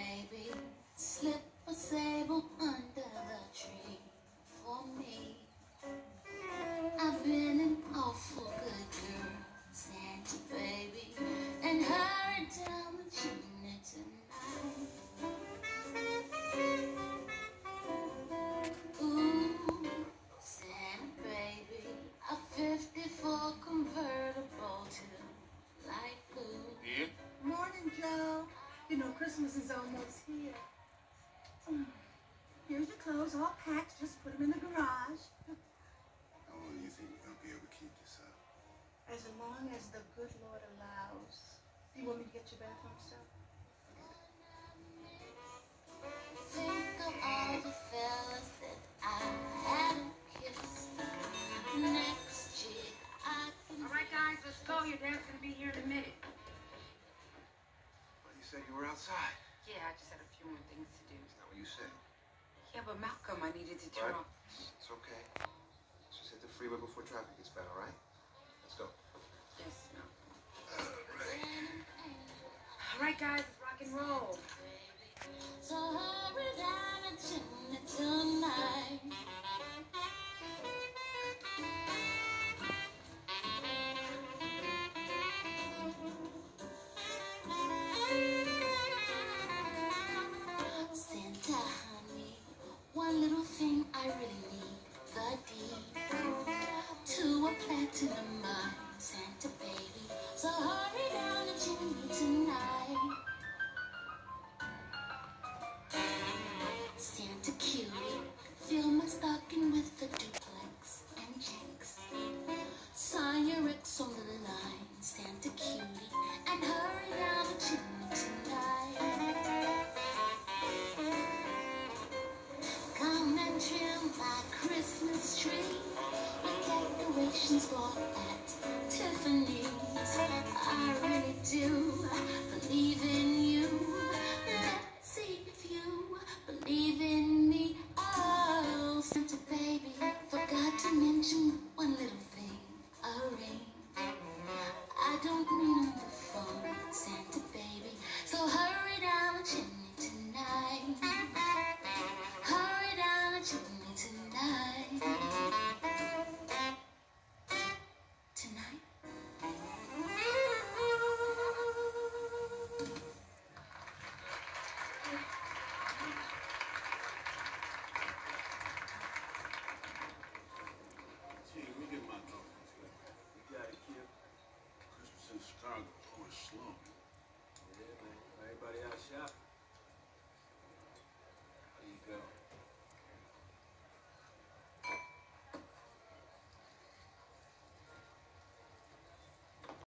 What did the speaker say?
baby. Slip a sable under the tree for me. You know, Christmas is almost here. Here's your clothes all packed. Just put them in the garage. You were outside. Yeah, I just had a few more things to do. Is that what you said? Yeah, but Malcolm, I needed to turn Right. off. It's okay. Just hit the freeway before traffic gets bad, all right? Let's go. Yes, no. All right, guys, let's rock and roll. To platinum mine, Santa baby. So hurry down the chimney tonight. Santa cutie, fill my stocking with decorations bought Chicago, going slow. Yeah, man. Everybody out shopping.